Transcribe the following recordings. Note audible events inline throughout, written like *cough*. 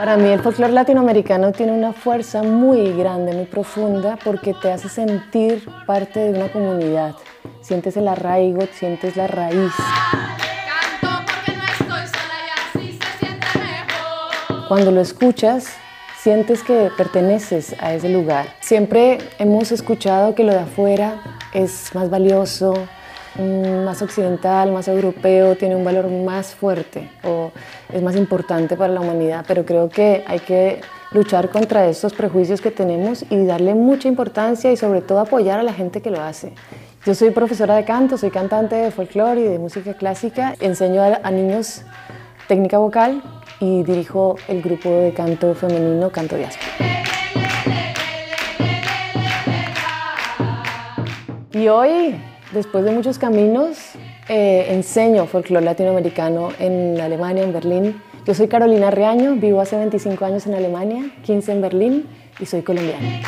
Para mí el folclore latinoamericano tiene una fuerza muy grande, muy profunda, porque te hace sentir parte de una comunidad. Sientes el arraigo, sientes la raíz. Cuando lo escuchas, sientes que perteneces a ese lugar. Siempre hemos escuchado que lo de afuera es más valioso, más occidental, más europeo, tiene un valor más fuerte o es más importante para la humanidad, pero creo que hay que luchar contra estos prejuicios que tenemos y darle mucha importancia y sobre todo apoyar a la gente que lo hace. Yo soy profesora de canto, soy cantante de folclore y de música clásica, enseño a niños técnica vocal y dirijo el grupo de canto femenino Canto Diáspora. Y hoy, después de muchos caminos, eh, enseño folclore latinoamericano en Alemania, en Berlín. Yo soy Carolina Reaño, vivo hace 25 años en Alemania, 15 en Berlín y soy colombiana.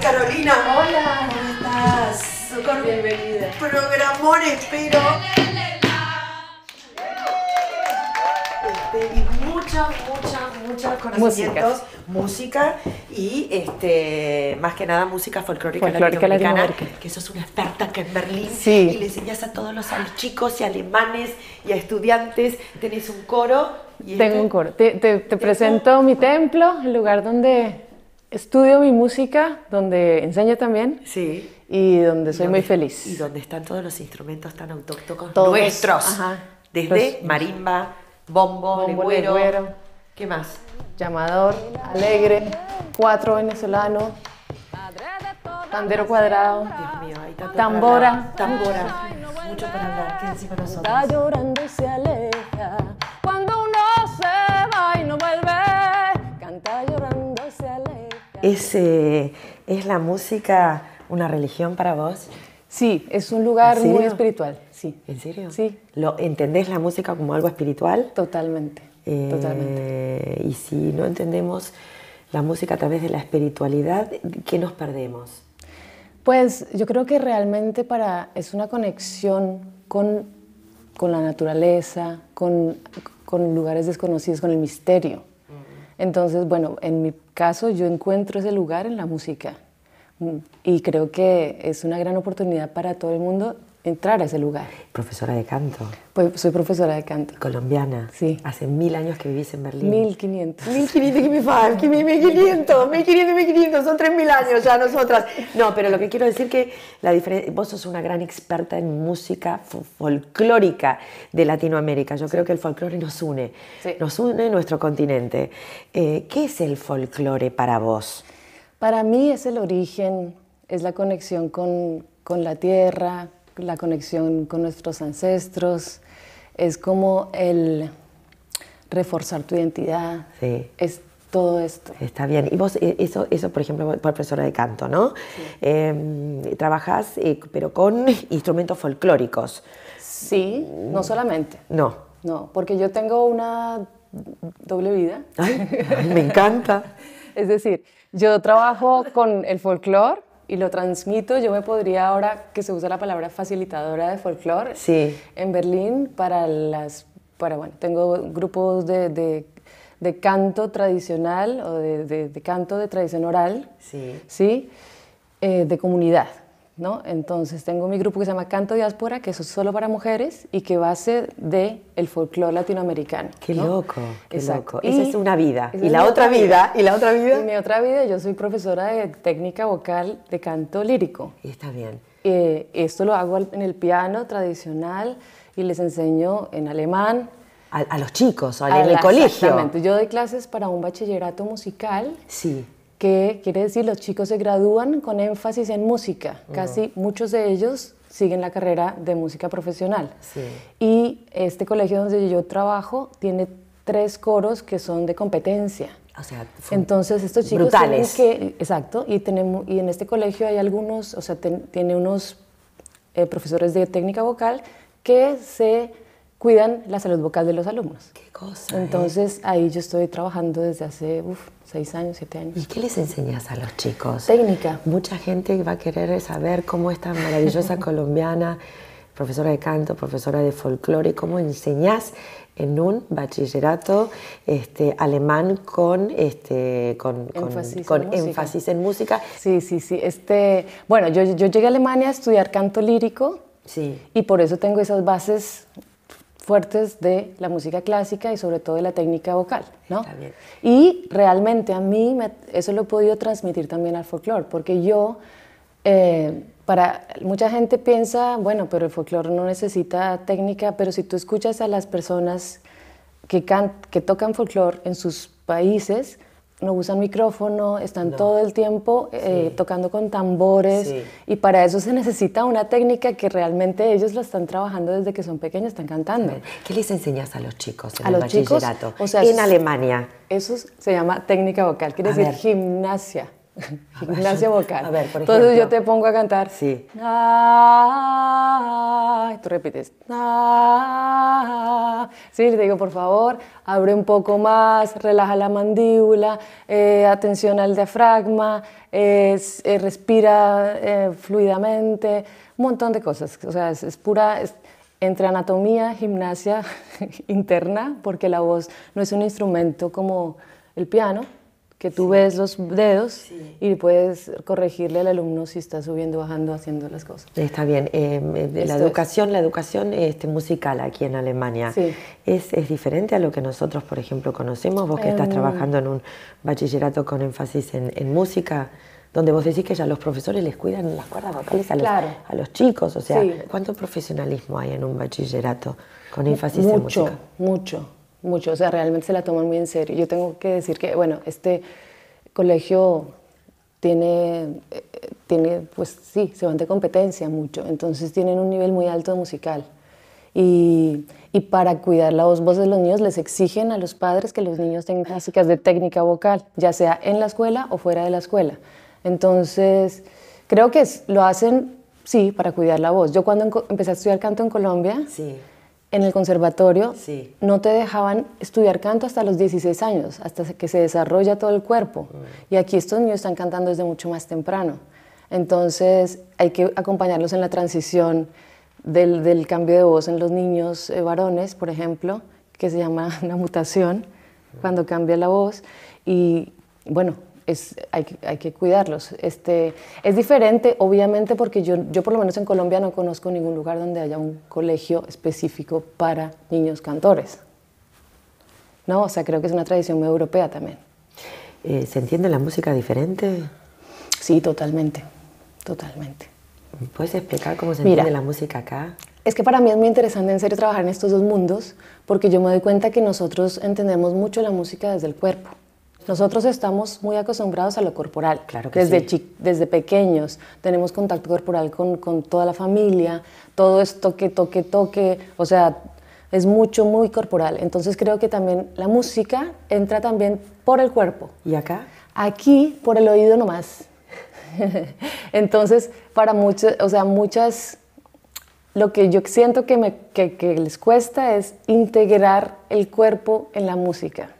Carolina. Hola. ¿Cómo estás? Bienvenida. Programón, espero. Y muchos, muchos, conocimientos, música, y este, más que nada música folclórica, Folclórica latinoamericana, que sos una experta acá en Berlín Sí. y le enseñas a todos los, a los chicos y alemanes y a estudiantes, tenés un coro. Y Tengo este- un coro. Te, te- te presento mi templo, el lugar donde estudio mi música, donde enseño también Sí. y donde soy Y muy donde- feliz. Y donde están todos los instrumentos tan autóctonos nuestros. ajá. Desde Los- marimba, bombo, legüero. legüero. ¿Qué más? Llamador, alegre, cuatro venezolano, pandero cuadrado, Dios mío, hay tanto Tambora. para. Tambora. Mucho para hablar. Quédense con nosotros. Está llorando y se aleja. Cuando uno se va y no vuelve, canta llorando y se aleja. ¿Es, eh, ¿Es la música una religión para vos? Sí, es un lugar ¿En muy espiritual, sí. ¿En serio? Sí. ¿Lo, ¿Entendés la música como algo espiritual? Totalmente, Eh, totalmente. Y si no entendemos la música a través de la espiritualidad, ¿qué nos perdemos? Pues yo creo que realmente para, es una conexión con, con la naturaleza, con, con lugares desconocidos, con el misterio. Entonces, bueno, en mi caso yo encuentro ese lugar en la música Mm, y creo que es una gran oportunidad para todo el mundo entrar a ese lugar. Profesora de canto, Pues soy profesora de canto. colombiana. Sí. Hace mil años que vivís en Berlín. 1500. 1500, que me falta, que 1500, 1500, 1500, son 3000 años ya nosotras. No, pero lo que quiero decir que la diferencia, vos sos una gran experta en música fo- folclórica de Latinoamérica. Yo creo que el folclore nos une, Sí. nos une nuestro continente. Eh, ¿Qué es el folclore para vos? Para mí es el origen, es la conexión con, con la tierra, la conexión con nuestros ancestros, es como el reforzar tu identidad, Sí. es todo esto. Está bien. Y vos, eh, eso, eso por ejemplo, vos, profesora de canto, ¿no? Eh, trabajás, eh, pero con instrumentos folclóricos. Sí, no solamente, No. no, porque yo tengo una doble vida. Ay, ay, me encanta. *laughs* Es decir, yo trabajo con el folclore y lo transmito. Yo me podría ahora que se usa la palabra facilitadora de folclore Sí. en Berlín para las, para bueno, tengo grupos de, de, de canto tradicional o de, de- de canto de tradición oral, Sí. sí, Eh, de comunidad. ¿No? Entonces tengo mi grupo que se llama Canto Diáspora, que eso es solo para mujeres y que base de el folclore latinoamericano. Qué ¿no? loco, qué Exacto. loco. Esa Y- es una vida. Y la otra vida, y la otra vida. En mi otra vida yo soy profesora de técnica vocal de canto lírico. Y está bien. Eh, esto lo hago en el piano tradicional y les enseño en alemán. A, a los chicos, o en a el colegio. Exactamente. Yo doy clases para un bachillerato musical Sí. Que quiere decir los chicos se gradúan con énfasis en música. Casi muchos de ellos siguen la carrera de música profesional. Sí. Y este colegio donde yo trabajo tiene tres coros que son de competencia. O sea, Entonces estos chicos brutales. tienen que, exacto, y tenemos y en este colegio hay algunos, o sea, ten- tiene unos eh, profesores de técnica vocal que se cuidan la salud vocal de los alumnos. Qué cosa. ¿eh? Entonces ahí yo estoy trabajando desde hace uf, seis años, siete años. ¿Y qué les enseñas a los chicos? Técnica. Mucha gente va a querer saber cómo esta maravillosa *laughs* colombiana, profesora de canto, profesora de folclore, cómo enseñás en un bachillerato este, alemán con, este, con, Énfasis con en énfasis en música. Sí, sí, sí. Este, bueno, yo, yo llegué a Alemania a estudiar canto lírico Sí. y por eso tengo esas bases fuertes de la música clásica y sobre todo de la técnica vocal, ¿no? Y realmente a mí me- eso lo he podido transmitir también al folclore, porque yo, eh, para mucha gente piensa, bueno, pero el folclore no necesita técnica, pero si tú escuchas a las personas que, can- que tocan folclore en sus países, no usan micrófono, están todo el tiempo eh, Sí. tocando con tambores Sí. y para eso se necesita una técnica que realmente ellos lo están trabajando desde que son pequeños, están cantando. ¿Qué les enseñas a los chicos en A el los chicos, bachillerato? o sea, en Alemania. Eso es- se llama técnica vocal, quiere A decir ver. gimnasia. *laughs* Gimnasia vocal. A ver, por Entonces ejemplo. yo te pongo a cantar. Sí. Y tú repites. Sí, le digo, por favor, abre un poco más, relaja la mandíbula, eh, atención al diafragma, eh, respira eh, fluidamente, un montón de cosas. O sea, es, es pura. es- entre anatomía, gimnasia *laughs* interna, porque la voz no es un instrumento como el piano, que tú ves los dedos y puedes corregirle al alumno si está subiendo, bajando, haciendo las cosas. Está bien. eh, eh, la es. educación, la educación este, musical aquí en Alemania Sí. es, es diferente a lo que nosotros, por ejemplo, conocemos. Vos que estás Em. trabajando en un bachillerato con énfasis en, en música, donde vos decís que ya los profesores les cuidan las cuerdas vocales a los, Claro. a los chicos. O sea. ¿cuánto profesionalismo hay en un bachillerato con énfasis en música? mucho, mucho. O sea, realmente se la toman muy en serio. Yo tengo que decir que, bueno, este colegio tiene, eh, tiene, pues sí, se van de competencia mucho. Entonces tienen un nivel muy alto musical. Y, y para cuidar la voz, voz de los niños les exigen a los padres que los niños tengan clásicas de técnica vocal, ya sea en la escuela o fuera de la escuela. Entonces, creo que lo hacen, sí, para cuidar la voz. Yo cuando empecé a estudiar canto en Colombia, Sí. En el conservatorio Sí. no te dejaban estudiar canto hasta los 16 años, hasta que se desarrolla todo el cuerpo. Y aquí estos niños están cantando desde mucho más temprano. Entonces hay que acompañarlos en la transición del, del cambio de voz en los niños eh, varones, por ejemplo, que se llama *laughs* una mutación, cuando cambia la voz. Y bueno, es, hay, que- hay que cuidarlos. Este, es diferente, obviamente, porque yo, yo por lo menos en Colombia no conozco ningún lugar donde haya un colegio específico para niños cantores. No, o sea, creo que es una tradición muy europea también. Eh, ¿Se entiende la música diferente? Sí, totalmente, totalmente. ¿Puedes explicar cómo se Mira. entiende la música acá? Es que para mí es muy interesante en serio trabajar en estos dos mundos porque yo me doy cuenta que nosotros entendemos mucho la música desde el cuerpo. Nosotros estamos muy acostumbrados a lo corporal. Claro que desde, sí. desde pequeños tenemos contacto corporal con, con toda la familia, todo es toque, toque, toque, o sea, es mucho, muy corporal. Entonces creo que también la música entra también por el cuerpo. ¿Y acá? Aquí por el oído nomás. *laughs* Entonces, para muchos, o sea, muchas, lo que yo siento que, me, que, que les cuesta es integrar el cuerpo en la música.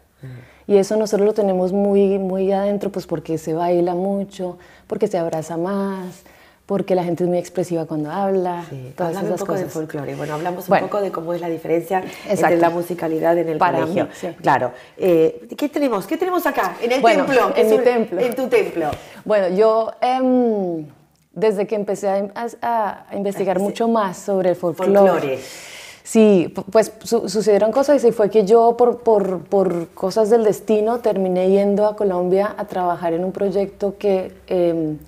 Y eso nosotros lo tenemos muy, muy adentro, pues porque se baila mucho, porque se abraza más, porque la gente es muy expresiva cuando habla, Sí, todas háblame esas un poco de cosas. folclore. Bueno, hablamos Bueno. un poco de cómo es la diferencia entre la musicalidad en el Para colegio. mí, sí. Claro. Eh, ¿Qué tenemos? ¿Qué tenemos acá? En el Bueno, templo. en mi un- templo. En tu templo. Bueno, yo em, desde que empecé a, a- a investigar mucho más sobre el folclore, Folclore. Sí, pu- pues su- sucedieron cosas y fue que yo por, por, por cosas del destino terminé yendo a Colombia a trabajar en un proyecto que, em,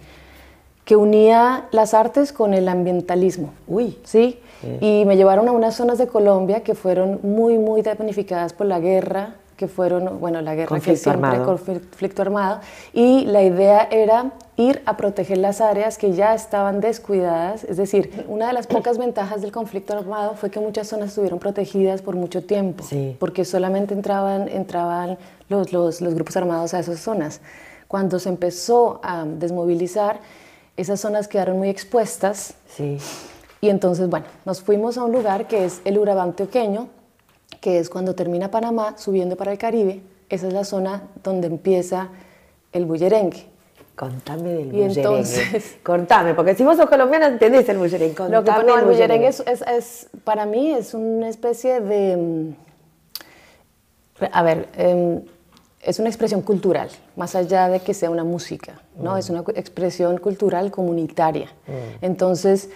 que unía las artes con el ambientalismo. Uy. ¿sí? Y me llevaron a unas zonas de Colombia que fueron muy, muy damnificadas por la guerra, que fueron, bueno, la guerra Conflicto que siempre, armado. conflicto armado, y la idea era ir a proteger las áreas que ya estaban descuidadas, es decir, una de las pocas ventajas del conflicto armado fue que muchas zonas estuvieron protegidas por mucho tiempo, Sí. porque solamente entraban, entraban los, los, los grupos armados a esas zonas. Cuando se empezó a desmovilizar, esas zonas quedaron muy expuestas Sí. y entonces, bueno, nos fuimos a un lugar que es el Urabá antioqueño, que es cuando termina Panamá subiendo para el Caribe, esa es la zona donde empieza el bullerengue. Contame del Y bullerengue. entonces- Contame, porque si vos sos colombiana entendés el bullerengue. Lo que Contame no, el del bullerengue es, es- es- para mí es una especie de, mm, a ver, em, es una expresión cultural, más allá de que sea una música, ¿no? Es una expresión cultural comunitaria. Entonces,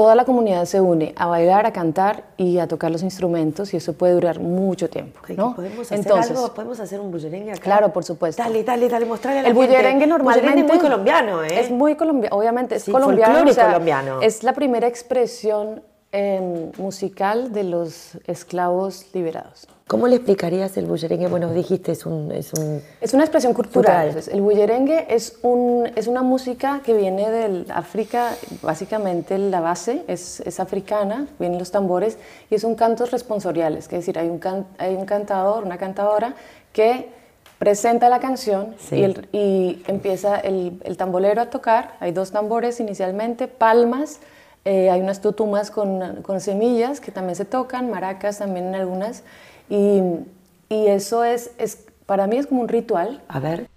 toda la comunidad se une a bailar, a cantar y a tocar los instrumentos y eso puede durar mucho tiempo. ¿Podemos hacer Entonces, algo? ¿Podemos hacer un bullerengue acá? Claro, por supuesto. Dale, dale, dale, mostrale a la El gente. bullerengue normalmente Bullerengue es muy colombiano, ¿eh? Es muy colombiano, obviamente es Sí, colombiano. folclore colombiano. Es la primera expresión em, musical de los esclavos liberados. ¿Cómo le explicarías el bullerengue? Bueno, dijiste, es un... Es un Es una expresión cultural. Cultural. Entonces, el bullerengue es, un, es una música que viene del África, básicamente la base es, es africana, vienen los tambores, y es un cantos responsoriales, que es decir, hay un, can- hay un cantador, una cantadora que presenta la canción Sí. y, el- y empieza el, el tambolero a tocar, hay dos tambores inicialmente, palmas, eh, hay unas tutumas con, con semillas que también se tocan, maracas también en algunas, y, y eso es, es, para mí es como un ritual. A ver.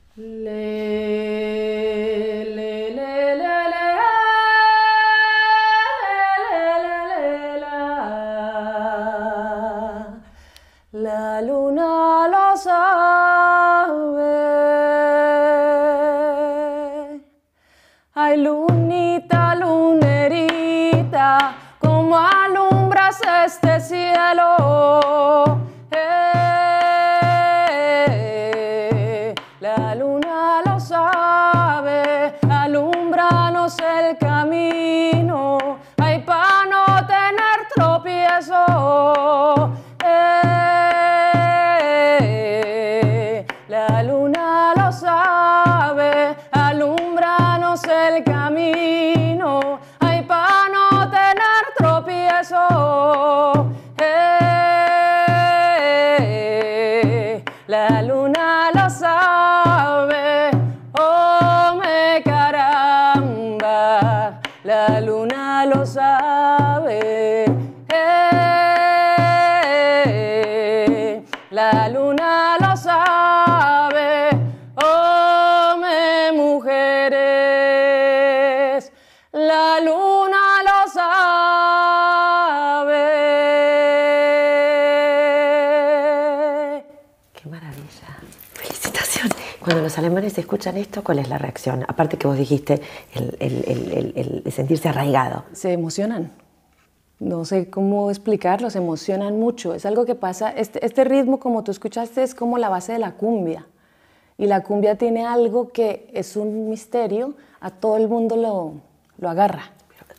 Lord. Cuando los alemanes escuchan esto, ¿cuál es la reacción? Aparte que vos dijiste, el, sentirse arraigado. se emocionan. No sé cómo explicarlo, se emocionan mucho. Es algo que pasa, este, este ritmo, como tú escuchaste, es como la base de la cumbia. Y la cumbia tiene algo que es un misterio, a todo el mundo lo, lo agarra.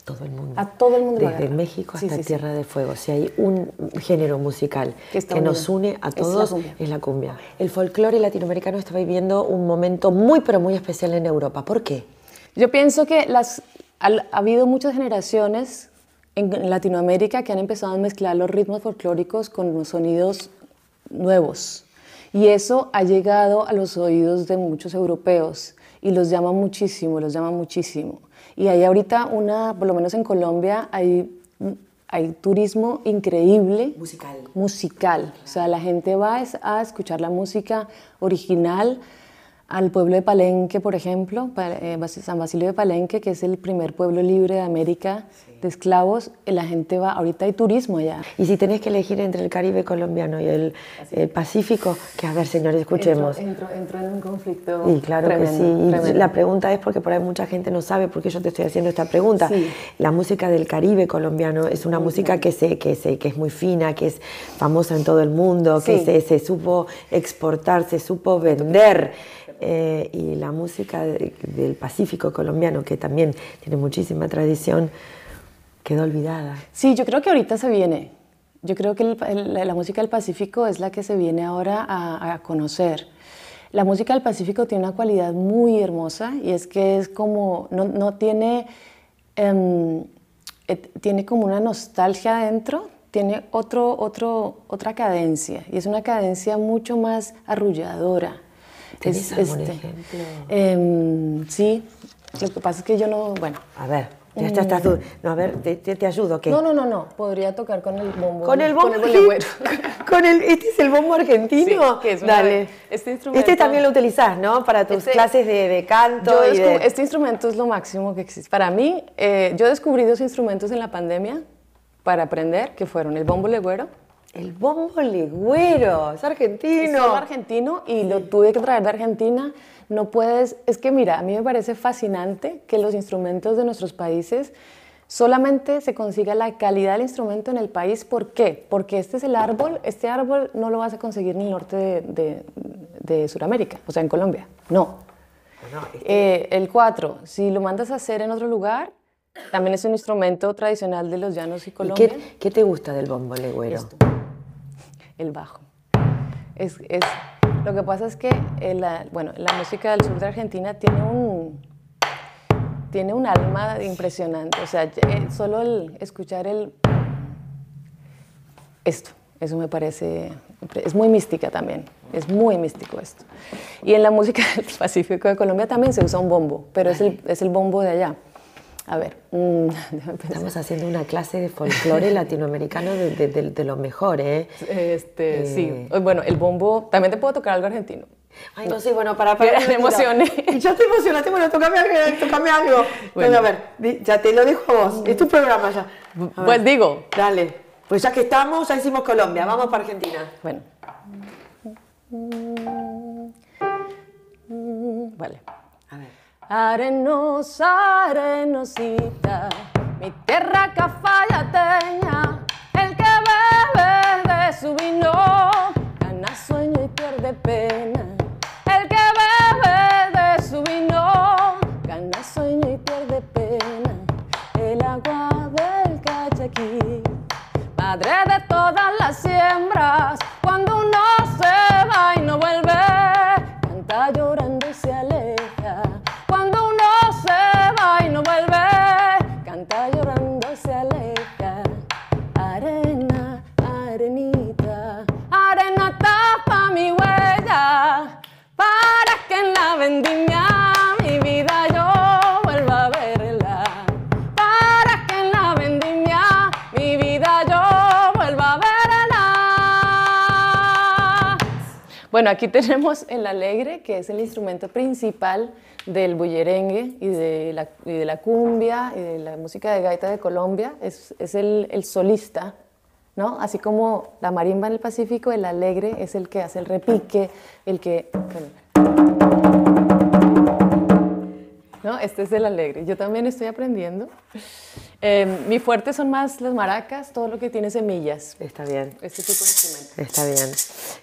Todo el mundo. A todo el mundo Desde. México hasta sí, sí. Tierra de Fuego. Si hay un género musical Que nos une a Es la todos, es la cumbia. El folclore latinoamericano está viviendo un momento muy, pero muy especial en Europa. ¿Por qué? Yo pienso que las, al- ha habido muchas generaciones en Latinoamérica que han empezado a mezclar los ritmos folclóricos con los sonidos nuevos. Y eso ha llegado a los oídos de muchos europeos y los llama muchísimo, los llama muchísimo. Y hay ahorita una, por lo menos en Colombia, hay, hay turismo increíble. Musical. Musical. O sea, la gente va a escuchar la música original al pueblo de Palenque, por ejemplo, eh, San Basilio de Palenque, que es el primer pueblo libre de América de esclavos. eh, La gente va, ahorita hay turismo allá. Y si tenés que elegir entre el Caribe colombiano y el, el Pacífico, que a ver, señores, escuchemos. Entro, entro en un conflicto. Y claro tremendo, que sí. Y la pregunta es porque por ahí mucha gente no sabe por qué yo te estoy haciendo esta pregunta. Sí. La música del Caribe colombiano es una música que, se, que, se, que es muy fina, que es famosa en todo el mundo, que se, se supo exportar, se supo vender. Eh, y la música de- del Pacífico colombiano, que también tiene muchísima tradición, quedó olvidada. Sí, yo creo que ahorita se viene. Yo creo que la, música del Pacífico es la que se viene ahora a, conocer. La música del Pacífico tiene una cualidad muy hermosa y es que es como, no, no tiene, em, et- tiene como una nostalgia adentro, tiene otro, otro, otra cadencia y es una cadencia mucho más arrulladora. ¿Tenés Es, algún este, ejemplo? em, sí, lo que pasa es que yo no, bueno, A ver. Ya está, estás du- No, a ver, te, te- te ayudo, ¿qué? No, no, no, no. Podría tocar con el bombo. Con el bombo. Con el. *laughs* Con el, este es el bombo argentino. Sí, que es una- Dale. este instrumento- Este también lo utilizás, ¿no? Para tus Este- clases de, de canto Yo y de... Este instrumento es lo máximo que existe. Para mí, eh, yo descubrí dos instrumentos en la pandemia para aprender, que fueron el bombo legüero, El bombo legüero, es es argentino. solo argentino y lo tuve que traer de Argentina. No puedes, es que mira, a mí me parece fascinante que los instrumentos de nuestros países solamente se consiga la calidad del instrumento en el país. ¿Por qué? Porque este es el árbol, este árbol no lo vas a conseguir en el norte de, de, de Sudamérica, o sea, en Colombia. No. No, este- Eh, el 4, si lo mandas a hacer en otro lugar, también es un instrumento tradicional de los llanos y ¿Y Colombia. qué, qué te gusta del bombo legüero? Esto. El bajo. Es, es- lo que pasa es que eh, la, bueno, la música del sur de Argentina tiene un, tiene un alma impresionante. O sea, eh, solo el escuchar el... Esto, eso me parece... Es muy mística también. Es muy místico esto. Y en la música del *laughs* Pacífico de Colombia también se usa un bombo, pero es el, es el bombo de allá. A ver, mm. *laughs* Estamos haciendo una clase de folclore latinoamericano de, de- de- de lo mejor, ¿eh? Este, sí. Eh. Bueno, el bombo, también te puedo tocar algo argentino. Ay, no, sé, bueno, para, para. Me emocioné. *laughs* Y yo te emocionaste, bueno, tócame algo. Tócame algo. Bueno. A ver, ya te lo dejo a vos. Es tu programa ya. Pues digo, Dale. Pues ya que estamos, ya hicimos Colombia, vamos para Argentina. bueno. Vale. A ver. Arenosa, arenosita, mi tierra cafayateña, el que bebe de su vino, gana sueño y pierde pena. El que Bueno, aquí tenemos el alegre, que es el instrumento principal del bullerengue y de la, y de la cumbia y de la música de gaita de Colombia. Es, es el, el solista, ¿no? Así como la marimba en el Pacífico, el alegre es el que hace el repique, el que... ¿no? Este es el alegre. Yo también estoy aprendiendo. Eh, mi fuerte son más las maracas, todo lo que tiene semillas. Está bien. Este tipo de instrumento. Está bien.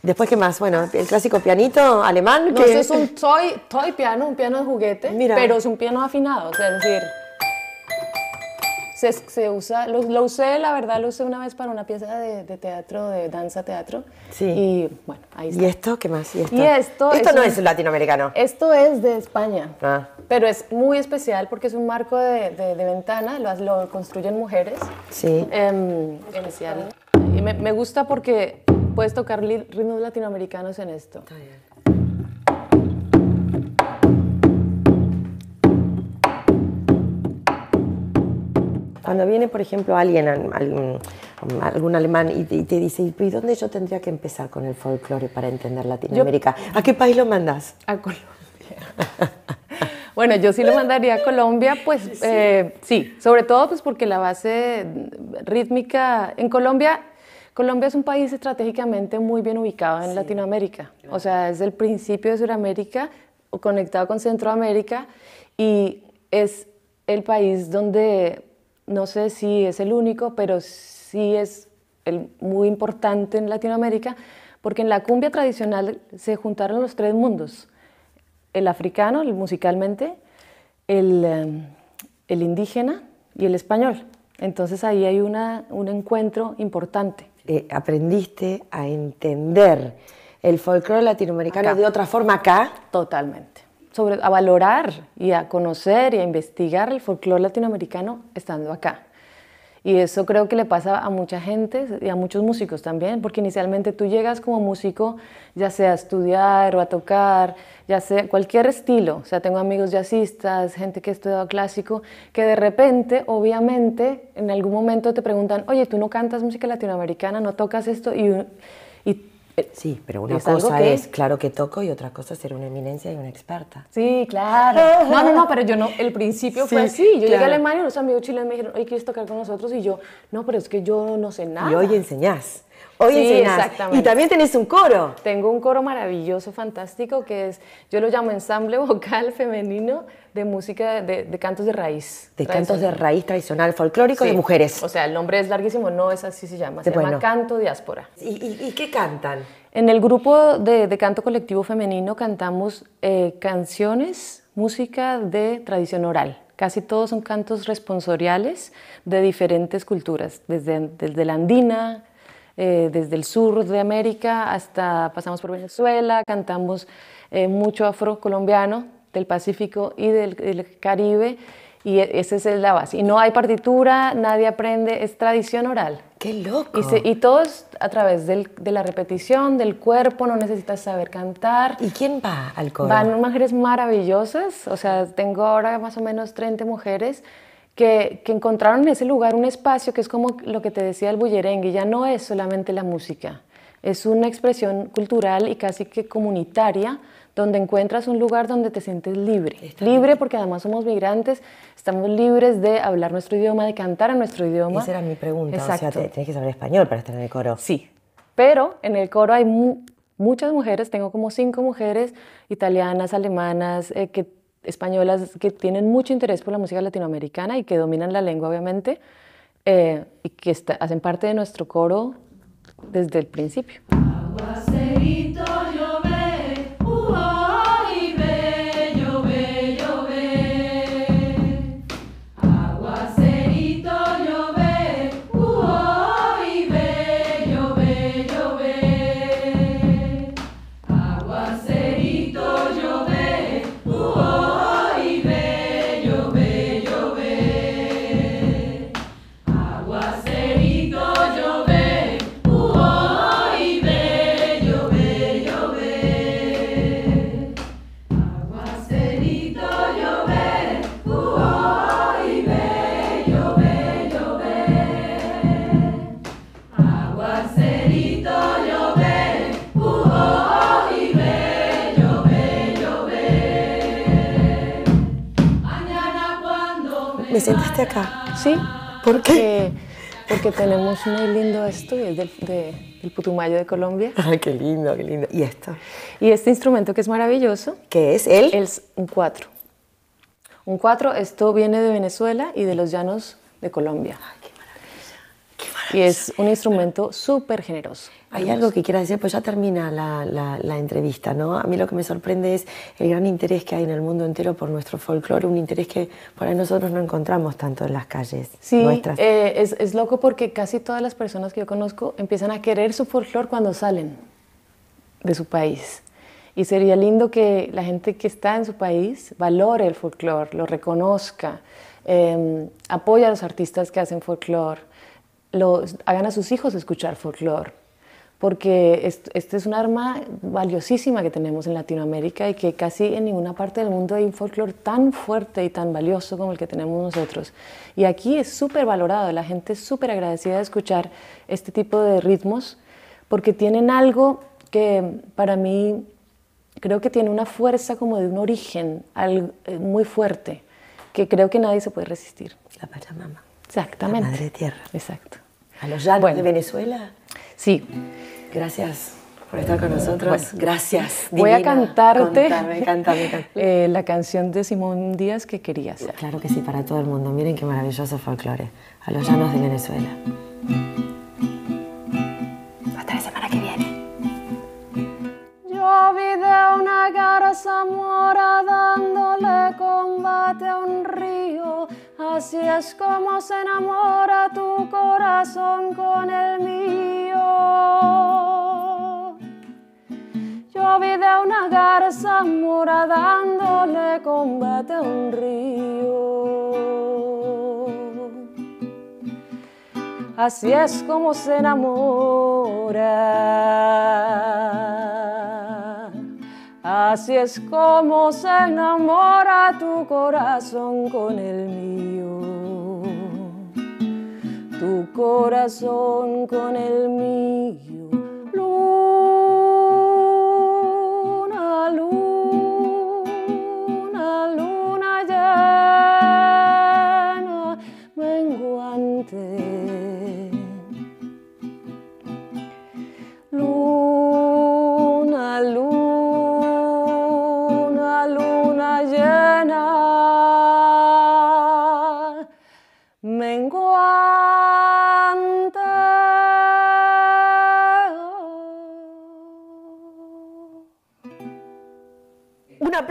Después, ¿qué más? Bueno, el clásico pianito alemán. No, que es un toy, toy piano, un piano de juguete, Mira. pero es un piano afinado, o sea, es decir, se, se usa, lo, lo usé, la verdad, lo usé una vez para una pieza de, de teatro, de danza teatro, Sí. y bueno, ahí está. ¿Y esto? ¿Qué más? ¿Y esto? Y esto Esto es no un- es latinoamericano. Esto es de España, Ah. pero es muy especial porque es un marco de, de- de ventana, lo, lo construyen mujeres. Sí. Em, especial. Y me, me gusta porque puedes tocar ritmos latinoamericanos en esto. Está bien. Cuando viene, por ejemplo, alguien, al- algún, algún alemán, y te, y te dice, ¿y dónde yo tendría que empezar con el folclore para entender Latinoamérica? ¿A qué país lo mandas? A Colombia. *laughs* bueno, yo sí lo mandaría a Colombia, pues eh, sí, sobre todo pues porque la base rítmica en Colombia, Colombia es un país estratégicamente muy bien ubicado en Latinoamérica, o sea, es el principio de Sudamérica conectado con Centroamérica y es el país donde, no sé si es el único, pero sí es el, muy importante en Latinoamérica, porque en la cumbia tradicional se juntaron los tres mundos, el africano, el musicalmente, el, eh, el indígena y el español. Entonces ahí hay una, un encuentro importante. Eh, ¿Aprendiste a entender el folclore latinoamericano Acá. de otra forma acá? Totalmente. Sobre, a valorar y a conocer y a investigar el folclore latinoamericano estando acá. Y eso creo que le pasa a mucha gente y a muchos músicos también, porque inicialmente tú llegas como músico, ya sea a estudiar o a tocar, ya sea cualquier estilo. O sea, tengo amigos jazzistas, gente que ha estudiado clásico, que de repente, obviamente, en algún momento te preguntan, oye, tú no cantas música latinoamericana, no tocas esto, y, sí, pero una cosa es, claro que toco y otra cosa es ser una eminencia y una experta. Sí, claro. No, no, no, pero yo no, el principio fue así. Yo llegué a Alemania y unos amigos chilenos me dijeron, oye, ¿quieres tocar con nosotros? Y yo, no, pero es que yo no sé nada. Y hoy enseñás. Hoy sí, Exactamente. Y también tenés un coro. Tengo un coro maravilloso, fantástico, que es, yo lo llamo ensamble *laughs* vocal femenino de música de, cantos de raíz. De cantos de raíz tradicional, folclórico de mujeres. O sea, el nombre es larguísimo, no es así se llama, se llama Canto Diáspora. ¿Y, qué cantan? En el grupo de, canto colectivo femenino cantamos eh, canciones, música de tradición oral. Casi todos son cantos responsoriales de diferentes culturas, desde, desde la andina, eh, desde el sur de América hasta pasamos por Venezuela, cantamos eh, mucho afrocolombiano del Pacífico y del, Caribe y e, esa es la base. Y no hay partitura, nadie aprende, es tradición oral. ¡Qué loco! Y, y todos a través de la repetición, del cuerpo, no necesitas saber cantar. ¿Y quién va al coro? Van mujeres maravillosas, o sea, tengo ahora más o menos 30 mujeres que, encontraron en ese lugar un espacio que es como lo que te decía el bullerengue, ya no es solamente la música, es una expresión cultural y casi que comunitaria donde encuentras un lugar donde te sientes libre. libre porque además somos migrantes, estamos libres de hablar nuestro idioma, de cantar en nuestro idioma. Esa era mi pregunta, Exacto. o sea, tienes que saber español para estar en el coro. Sí, pero en el coro hay muchas mujeres, tengo como cinco mujeres italianas, alemanas, eh, que españolas que tienen mucho interés por la música latinoamericana y que dominan la lengua, obviamente, eh, y que hacen parte de nuestro coro desde el principio. Sentaste acá? Sí. ¿Por qué? Porque, tenemos muy lindo esto, es del, del Putumayo de Colombia. *laughs* Ay, qué lindo, qué lindo. ¿Y esto? Y este instrumento que es maravilloso. ¿Qué es él? Es un cuatro. Un cuatro, esto viene de Venezuela y de los llanos de Colombia. Ay, qué maravilla. Qué maravilla. Y es un instrumento súper generoso. Hay algo que quiera decir, pues ya termina la, la, entrevista, ¿no? A mí lo que me sorprende es el gran interés que hay en el mundo entero por nuestro folclore, un interés que por ahí nosotros no encontramos tanto en las calles sí, nuestras. Eh, es, es, loco porque casi todas las personas que yo conozco empiezan a querer su folclore cuando salen de su país. Y sería lindo que la gente que está en su país valore el folclore, lo reconozca, eh, apoye a los artistas que hacen folclore, hagan a sus hijos escuchar folclore porque este es un arma valiosísima que tenemos en Latinoamérica y que casi en ninguna parte del mundo hay un folclore tan fuerte y tan valioso como el que tenemos nosotros. Y aquí es súper valorado, la gente es súper agradecida de escuchar este tipo de ritmos porque tienen algo que para mí creo que tiene una fuerza como de un origen eh, muy fuerte que creo que nadie se puede resistir. La Pachamama. Exactamente. La madre tierra. Exacto. ¿A los llanos de Venezuela? Sí. Gracias por estar con nosotros. Gracias. Voy a cantarte *laughs* eh, la canción de Simón Díaz que querías. Claro que sí, para todo el mundo. Miren qué maravilloso folclore. A los llanos de Venezuela. Hasta la semana que viene. Yo vi de una garza mora dándole combate a un río. Así es como se enamora tu corazón con el mío. Yo vi de una garza mora dándole combate a un río. Así es como se enamora. Así es como se enamora tu corazón con el mío. Tu corazón con el mío.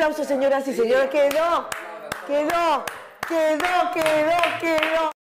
Aplauso, señoras y señores. Quedó, quedó, quedó, quedó, quedó.